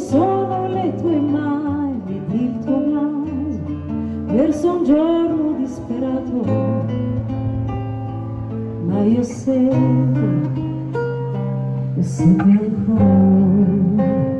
sono le tue mani il tuo naso verso un giorno disperato ma io sento io sento ancora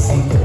sempre.